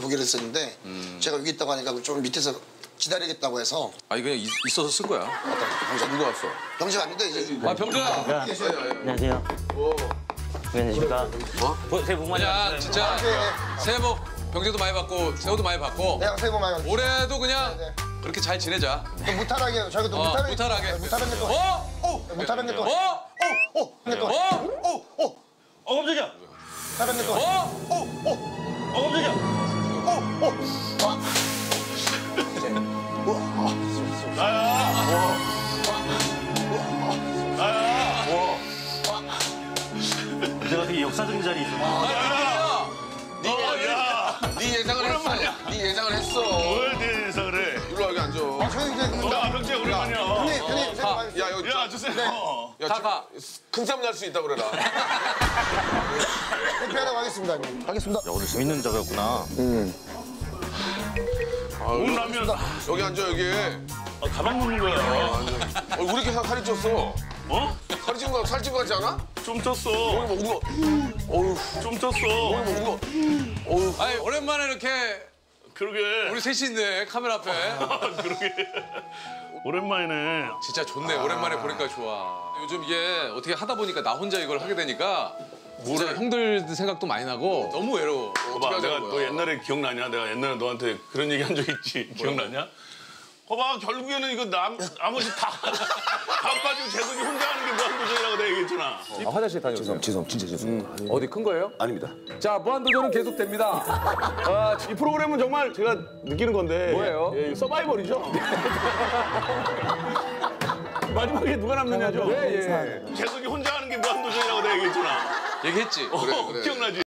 보기로 했었는데 제가 여기 있다고 하니까 좀 밑에서 기다리겠다고 해서 아니 그냥 있, 있어서 쓴 거야. 병자 누가 왔어? 병자 왔는데 이제 아 병자. 안녕하세요. 네, 안녕하십니까. 뭐, 새해 복 많이 받으세요. 진짜 네, 새해 복 병재도 많이 받고 새우도 많이 받고 내가 새해 복 많이 받 올해도 그냥 네, 그렇게 잘 지내자. 좀 무탈하게 저희가 또 어, 무탈하게 무탈하게. 무탈하게 또 어? 어? 무탈하게 또 어? 어? 어? 근데 또 어? 어? 어? 어, 깜짝이야. 무탈하게 또 어? 어, 깜짝이야. 내가 되게 역사적인 자리에 있었는데. 네 예상을 했어. 네 예상을 했어. 뭘 대해서 그래? 일로 와 여기 앉아. 저희 이제 야, 병재 오랜만이야. 형님 형님 복 많이 야 여기 야, 주세요. 야, 가 가. 큰 싸움 날 수 있다 그래라. 대표하다고 하겠습니다 형님. 하겠습니다 오늘 재밌는 자가였구나. 오라면 여기 앉아 여기. 아, 가방 먹는 거야. 어, 우리 이렇게 살이 쪘어. 어? 살이 찐 거, 살찐 거 같지 않아? 좀 쪘어. 오늘 먹은 거. 어우, 좀 쪘어. 먹은 거. 어우. 아니 오랜만에 이렇게 그러게. 우리 셋이 있네 카메라 앞에. 그러게. 오랜만이네. 진짜 좋네. 오랜만에 보니까 좋아. 요즘 이게 어떻게 하다 보니까 나 혼자 이걸 하게 되니까 진짜 형들 생각도 많이 나고 너무 외로워. 어떻게 봐봐, 내가 거야. 너 옛날에 기억나냐? 내가 옛날에 너한테 그런 얘기 한 적 있지. 기억나냐? 거봐, 결국에는 이거 남, 나머지 다, 다 빠지고 재석이 혼자 하는 게 무한도전이라고 내가 얘기했잖아. 아, 화장실 다녀오세요. 죄송, 진짜 죄송. 어디 큰 거예요? 아닙니다. 자, 무한도전은 계속됩니다. 아, 이 프로그램은 정말 제가 느끼는 건데. 뭐예요? 예, 서바이벌이죠. 마지막에 누가 남느냐죠. 예, 예. 재석이 혼자 하는 게 얘기했지. 그래, 그래. 기억나지?